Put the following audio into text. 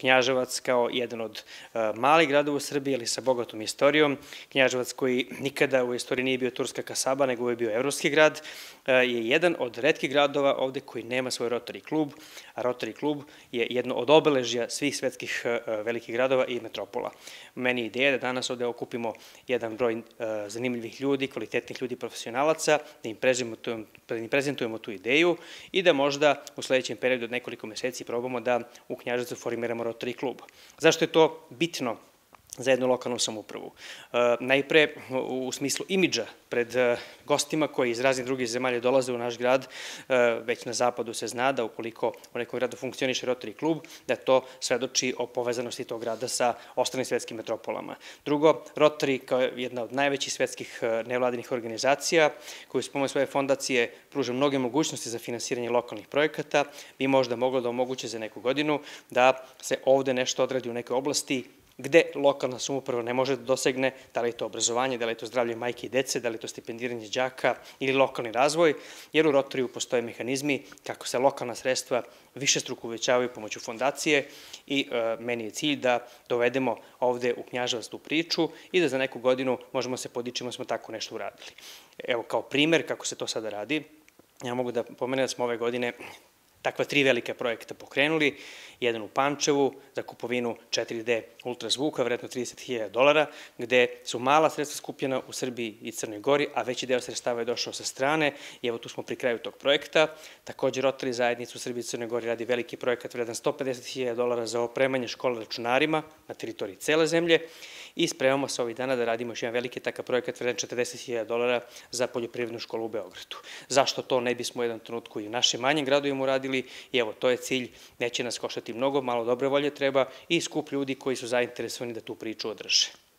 Knjaževac kao jedan od malih gradova u Srbiji, ali sa bogatom istorijom. Knjaževac koji nikada u istoriji nije bio turska kasaba, nego je bio evropski grad, je jedan od redkih gradova ovde koji nema svoj Rotary klub, a Rotary klub je jedno od obeležja svih svetskih velikih gradova i metropola. Meni je ideja da danas ovde okupimo jedan broj zanimljivih ljudi, kvalitetnih ljudi, profesionalaca, da im im prezentujemo tu ideju i da možda u sledećem periodu od nekoliko meseci probamo da u Knjaževcu formiramo Rotary klub. Zašto je to bitno za jednu lokalnu samupravu. E, najpre u smislu imidža pred e, gostima koji iz raznih drugih zemalja dolaze u naš grad, e, već na zapadu se zna da ukoliko u nekom gradu funkcioniše Rotary klub, da to svedoči o povezanosti tog grada sa ostalim svetskim metropolama. Drugo, Rotary kao jedna od najvećih svetskih nevladinih organizacija, koju s svoje fondacije pruža mnoge mogućnosti za finansiranje lokalnih projekata, bi možda moglo da omoguće za neku godinu da se ovde nešto odradi u nekoj oblasti gde lokalna samuprava ne može da dosegne, da li je to obrazovanje, da li je to zdravlje majke i dece, da li je to stipendiranje đaka ili lokalni razvoj, jer u Rotoriju postoje mehanizmi kako se lokalna sredstva više struku uvećavaju pomoću fondacije i e, meni je cilj da dovedemo ovde u Knjaževac tu priču i da za neku godinu možemo se podičimo da smo tako nešto uradili. Evo kao primer kako se to sada radi, ja mogu da pomenem da smo ove godine takva tri velike projekta pokrenuli, jedan u Pančevu za kupovinu 4D ultrazvuka, vredno 30.000 dolara, gde su mala sredstva skupljena u Srbiji i Crnoj Gori, a veći deo sredstava je došao sa strane i evo tu smo pri kraju tog projekta. Takođe Rotary zajednica u Srbiji i Crnoj Gori radi veliki projekat vredan 150.000 dolara za opremanje škola računarima na teritoriji cele zemlje i spremamo se ovih dana da radimo još jedan veliki takav projekat vredan 40.000 dolara za poljoprivrednu školu u Beogradu. Zašto to ne bismo u jednom trenutku i u našim manjim gradovima uradili i evo to je cilj, neće nas koštati mnogo, malo dobre volje treba i skup ljudi koji su zainteresovani da tu priču održe.